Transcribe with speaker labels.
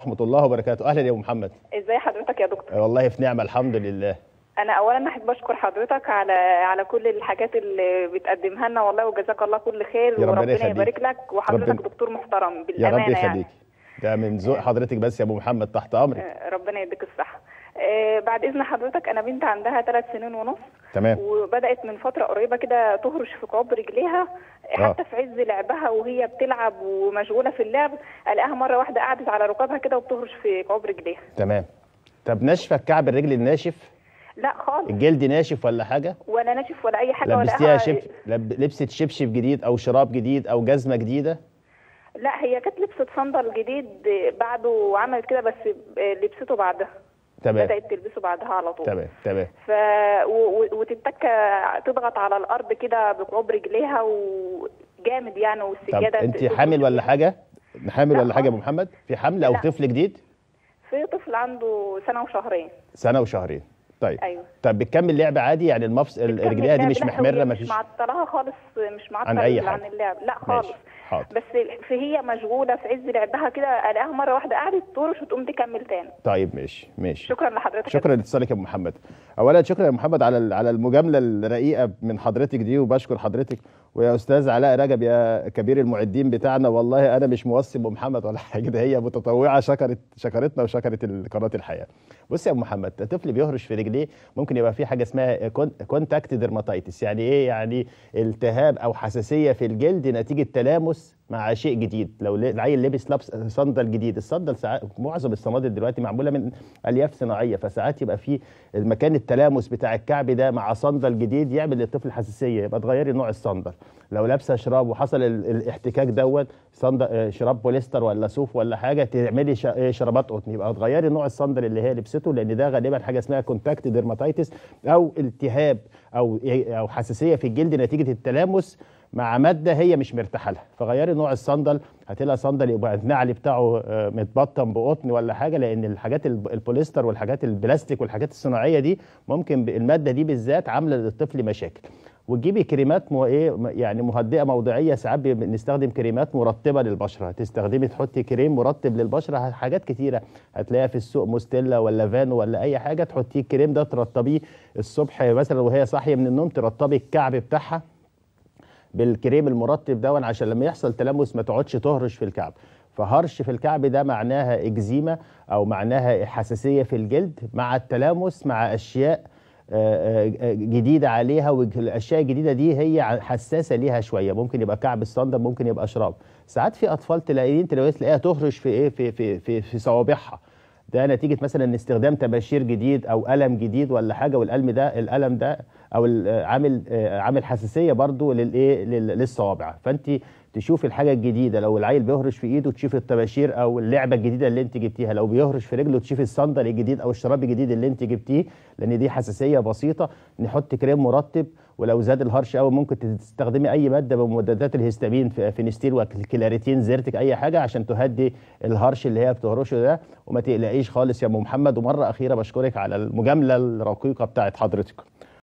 Speaker 1: ورحمة الله وبركاته. أهلا يا أبو محمد.
Speaker 2: إزاي حضرتك يا دكتور؟
Speaker 1: والله في نعمة الحمد لله.
Speaker 2: أنا اولا أحب أشكر حضرتك على على كل الحاجات اللي بتقدمها لنا والله وجزاك الله كل خير
Speaker 1: يا ربنا
Speaker 2: وربنا. يبارك لك وحضرتك
Speaker 1: ربنا-
Speaker 2: دكتور محترم
Speaker 1: يا
Speaker 2: بالأمانة
Speaker 1: رب
Speaker 2: يعني.
Speaker 1: يخليك. ده من ذوق حضرتك بس يا أبو محمد تحت أمرك.
Speaker 2: آه، ربنا يديك الصحة. آه، بعد إذن حضرتك أنا بنت عندها ثلاث سنين ونص.
Speaker 1: تمام.
Speaker 2: وبدأت من فترة قريبة كده تهرش في كعوب رجليها. حتى في عز لعبها وهي بتلعب ومشغولة في اللعب ألاقيها مرة واحدة قعدت على ركابها كده وبتهرش في كعوب رجليها.
Speaker 1: تمام. طب ناشفة الكعب الرجل الناشف؟
Speaker 2: لا خالص.
Speaker 1: الجلد ناشف ولا حاجة؟
Speaker 2: ولا ناشف ولا أي حاجة ولا
Speaker 1: لبستيها
Speaker 2: أها-
Speaker 1: شب لب... لبست شبشب جديد أو شراب جديد أو جزمة جديدة؟
Speaker 2: لا هي كانت لبست صندل جديد بعده وعملت كده بس لبسته بعدها.
Speaker 1: تمام.
Speaker 2: بدأت تلبسه بعدها على طول.
Speaker 1: تمام تمام.
Speaker 2: ف و... وتتك تضغط على الأرض كده بكعوب رجليها وجامد يعني
Speaker 1: والسجادة
Speaker 2: تقفل
Speaker 1: حامل ولا. حاجة؟ حامل
Speaker 2: لا.
Speaker 1: ولا حاجة يا أبو
Speaker 2: خالص.
Speaker 1: محمد؟ في حمل أو
Speaker 2: لا.
Speaker 1: طفل جديد؟
Speaker 2: في طفل عنده سنة وشهرين.
Speaker 1: سنة وشهرين. طيب.
Speaker 2: أيوه.
Speaker 1: طب بتكمل لعب عادي؟ يعني المفصل
Speaker 2: بتكمل
Speaker 1: رجليها دي. مش
Speaker 2: هي
Speaker 1: ما
Speaker 2: مش
Speaker 1: فيش
Speaker 2: معطلها خالص مش معطل
Speaker 1: عن أي
Speaker 2: عن
Speaker 1: حاجة.
Speaker 2: اللعب. لا خالص.
Speaker 1: ماشي حاضر.
Speaker 2: بس في هي مشغولة في عز لعبها كده ألاقيها مرة واحدة قعدت ترش وتقوم تكمل تاني.
Speaker 1: طيب ماشي ماشي.
Speaker 2: شكرا لحضرتك.
Speaker 1: شكرا لاتصالك يا أبو محمد. اولا شكرا يا محمد على على المجاملة الرقيقة من حضرتك دي وبشكر حضرتك. ويا أستاذ علاء رجب يا كبير المعدين بتاعنا والله أنا مش موصي أبو محمد ولا حاجة ده هي متطوعة شكرت شكرتنا وشكرت قناة الحياة. بص يا أبو محمد الطفل بيهرش في رجليه ممكن يبقى في حاجة اسمها contact dermatitis يعني إيه؟ يعني التهاب أو حساسية في الجلد نتيجة تلامس مع شيء جديد. لو العيل لبس لبس صندل جديد. الصندل ساعات معظم الصنادل دلوقتي معمولة من ألياف صناعية. فساعات يبقى في المكان التلامس بتاع الكعب ده مع صندل جديد يعمل للطفل حساسية. يبقى تغيري نوع الصندل. لو لابسة شراب وحصل ال- الاحتكاك دوت صندل شراب بوليستر ولا صوف ولا حاجة تعملي آه، شرابات قطن. يبقى تغيري نوع الصندل اللي هي لبسته لأن ده غالبا حاجة اسمها contact dermatitis أو التهاب. أو أو حساسية في الجلد نتيجة التلامس مع مادة هي مش مرتاحة لها. فغيري نوع الصندل هات لها صندل يبقى النعل بتاعه آه، متبطن بقطن ولا حاجة لأن الحاجات الب- البوليستر والحاجات البلاستيك والحاجات الصناعية دي ممكن المادة دي بالذات عاملة للطفل مشاكل. وتجيبي كريمات مو إيه يعني مهدئة موضعية. ساعات بنستخدم كريمات مرطبة للبشرة. تستخدمي تحطي كريم مرطب للبشرة حاجات كتيرة. هتلاقيها في السوق موستيلا ولا فانو ولا أي حاجة تحطيه الكريم ده ترطبيه الصبح مثلا وهي صاحية من النوم ترطبي الكعب بتاعها بالكريم المرطب دون عشان لما يحصل تلامس ما تقعدش تهرش في الكعب. فهرش في الكعب ده معناها إكزيما أو معناها حساسية في الجلد. مع التلامس مع أشياء جديدة عليها والأشياء الجديدة دي هي حساسة ليها شوية. ممكن يبقى كعب الصندل ممكن يبقى شراب. ساعات في أطفال تلاقيين تلاقيها تهرش في إيه؟ في في في, في صوابعها. ده نتيجة مثلا استخدام تباشير جديد أو قلم جديد ولا حاجة والقلم ده القلم ده أو عامل عامل حساسية برضو للإيه؟ لل- للصوابع. فأنت تشوفي الحاجة الجديدة. لو العيل بيهرش في ايده تشوفي الطباشير أو اللعبة الجديدة اللي انت جبتيها. لو بيهرش في رجله تشوفي الصندل الجديد أو الشراب الجديد اللي انت جبتيه لأن دي حساسية بسيطة. نحط كريم مرطب ولو زاد الهرش قوي ممكن تستخدمي أي مادة بمضادات الهستامين في- فينستيل وكلاريتين زيرتيك أي حاجة عشان تهدي الهرش اللي هي بتهرشه ده. وما تقلقيش خالص يا ام محمد. ومرة أخيرة بشكرك على المجاملة الرقيقة بتاعت حضرتك.